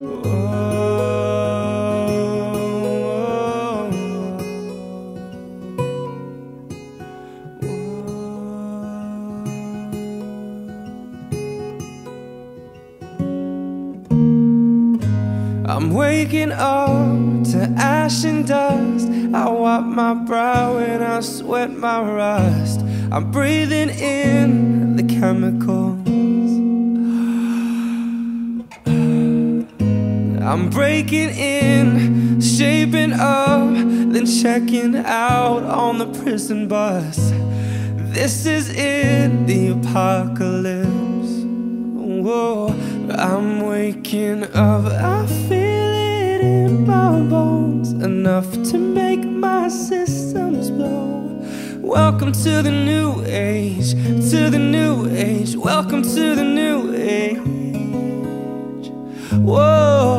I'm waking up to ash and dust. I wipe my brow and I sweat my rust. I'm breathing in the chemicals. I'm breaking in, shaping up, then checking out on the prison bus. This is it, the apocalypse. Whoa, I'm waking up, I feel it in my bones, enough to make my systems blow. Welcome to the new age, to the new age, welcome to the new age. Whoa.